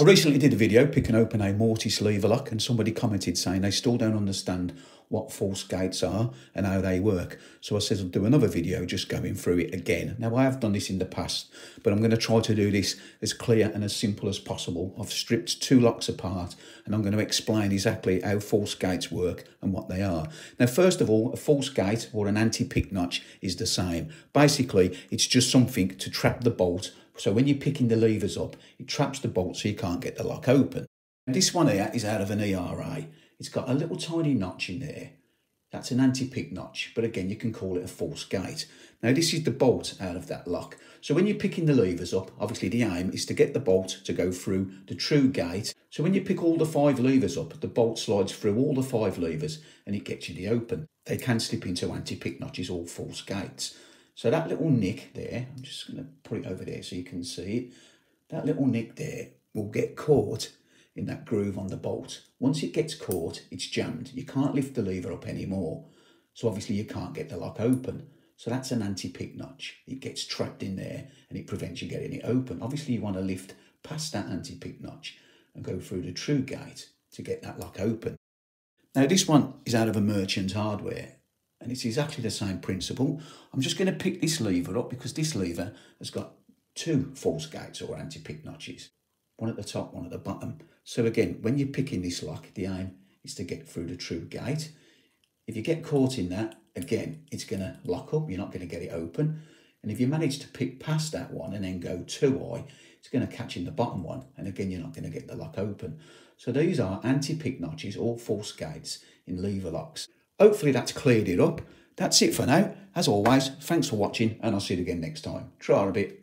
I recently did a video picking open a Mortise lever lock and somebody commented saying they still don't understand what false gates are and how they work. So I said I'll do another video just going through it again. Now I have done this in the past, but I'm going to try to do this as clear and as simple as possible. I've stripped two locks apart and I'm going to explain exactly how false gates work and what they are. Now first of all, a false gate or an anti-pick notch is the same. Basically, it's just something to trap the bolt so when you're picking the levers up, it traps the bolt so you can't get the lock open. This one here is out of an ERA. It's got a little tiny notch in there. That's an anti-pick notch, but again, you can call it a false gate. Now, this is the bolt out of that lock. So when you're picking the levers up, obviously the aim is to get the bolt to go through the true gate. So when you pick all the five levers up, the bolt slides through all the five levers and it gets you the open. They can slip into anti-pick notches or false gates. So that little nick there, I'm just going to put it over there so you can see it. That little nick there will get caught in that groove on the bolt. Once it gets caught, it's jammed. You can't lift the lever up anymore. So obviously you can't get the lock open. So that's an anti-pick notch. It gets trapped in there and it prevents you getting it open. Obviously you want to lift past that anti-pick notch and go through the true gate to get that lock open. Now this one is out of a merchant's hardware and it's exactly the same principle. I'm just going to pick this lever up because this lever has got two false gates or anti-pick notches, one at the top, one at the bottom. So again, when you're picking this lock, the aim is to get through the true gate. If you get caught in that, again, it's going to lock up, you're not going to get it open. And if you manage to pick past that one and then go too high, it's going to catch in the bottom one. And again, you're not going to get the lock open. So these are anti-pick notches or false gates in lever locks. Hopefully that's cleared it up. That's it for now. As always, thanks for watching and I'll see you again next time. Try a bit.